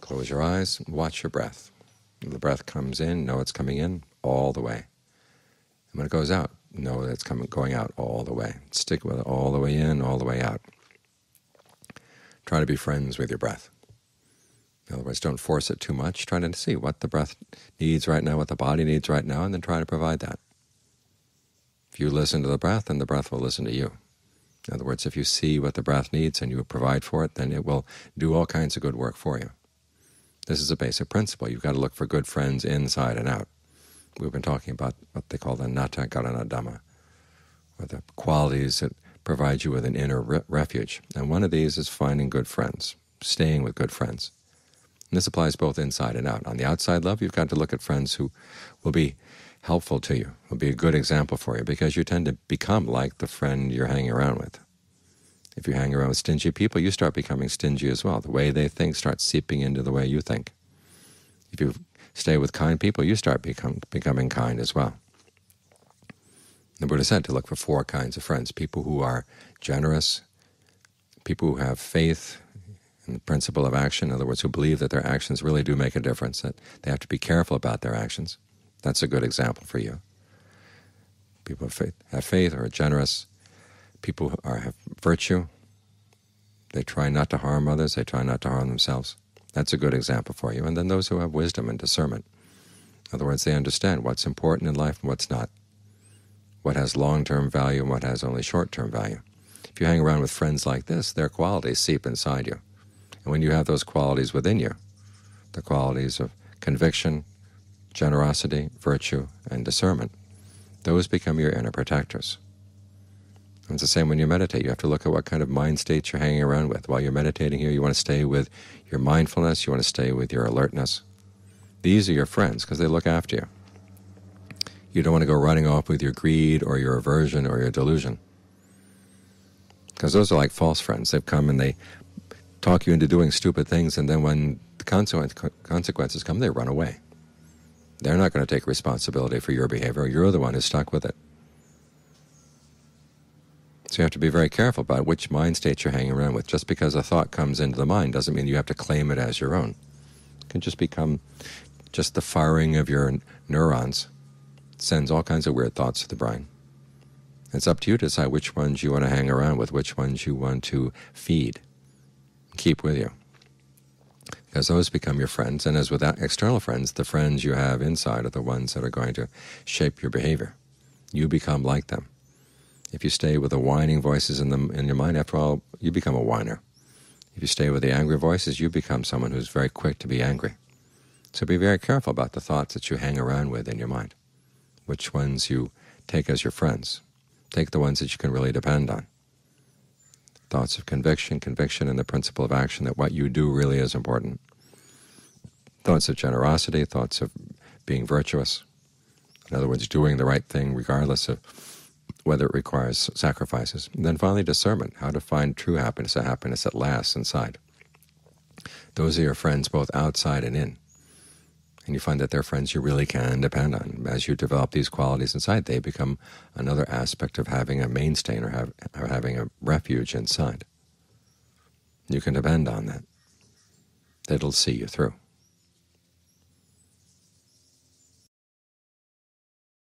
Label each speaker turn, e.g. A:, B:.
A: Close your eyes, watch your breath. The breath comes in, know it's coming in all the way. And when it goes out, know that it's coming, going out all the way. Stick with it all the way in, all the way out. Try to be friends with your breath. In other words, don't force it too much. Try to see what the breath needs right now, what the body needs right now, and then try to provide that. If you listen to the breath, then the breath will listen to you. In other words, if you see what the breath needs and you provide for it, then it will do all kinds of good work for you. This is a basic principle. You've got to look for good friends inside and out. We've been talking about what they call the Nathakarana Dhamma, or the qualities that provide you with an inner re refuge. And one of these is finding good friends, staying with good friends. And this applies both inside and out. On the outside level, you've got to look at friends who will be helpful to you, will be a good example for you, because you tend to become like the friend you're hanging around with. If you hang around with stingy people, you start becoming stingy as well. The way they think starts seeping into the way you think. If you stay with kind people, you start become, becoming kind as well. The Buddha said to look for four kinds of friends, people who are generous, people who have faith in the principle of action, in other words, who believe that their actions really do make a difference, that they have to be careful about their actions. That's a good example for you. People have faith, have faith or are generous, people who are, have virtue. They try not to harm others. They try not to harm themselves. That's a good example for you. And then those who have wisdom and discernment. In other words, they understand what's important in life and what's not, what has long-term value and what has only short-term value. If you hang around with friends like this, their qualities seep inside you. And when you have those qualities within you, the qualities of conviction, generosity, virtue, and discernment, those become your inner protectors. It's the same when you meditate. You have to look at what kind of mind states you're hanging around with. While you're meditating here, you want to stay with your mindfulness, you want to stay with your alertness. These are your friends because they look after you. You don't want to go running off with your greed or your aversion or your delusion. Because those are like false friends. They've come and they talk you into doing stupid things, and then when the consequences come, they run away. They're not going to take responsibility for your behavior. You're the one who's stuck with it. So you have to be very careful about which mind states you're hanging around with. Just because a thought comes into the mind doesn't mean you have to claim it as your own. It can just become just the firing of your neurons. Sends all kinds of weird thoughts to the brain. It's up to you to decide which ones you want to hang around with, which ones you want to feed, keep with you. Because those become your friends, and as with external friends, the friends you have inside are the ones that are going to shape your behavior. You become like them. If you stay with the whining voices in, the, in your mind, after all, you become a whiner. If you stay with the angry voices, you become someone who's very quick to be angry. So be very careful about the thoughts that you hang around with in your mind, which ones you take as your friends. Take the ones that you can really depend on. Thoughts of conviction, conviction and the principle of action, that what you do really is important. Thoughts of generosity, thoughts of being virtuous. In other words, doing the right thing regardless of whether it requires sacrifices. And then finally, discernment, how to find true happiness, a happiness that lasts inside. Those are your friends both outside and in. And you find that they're friends you really can depend on. As you develop these qualities inside, they become another aspect of having a mainstay or, have, or having a refuge inside. You can depend on that. That'll see you through.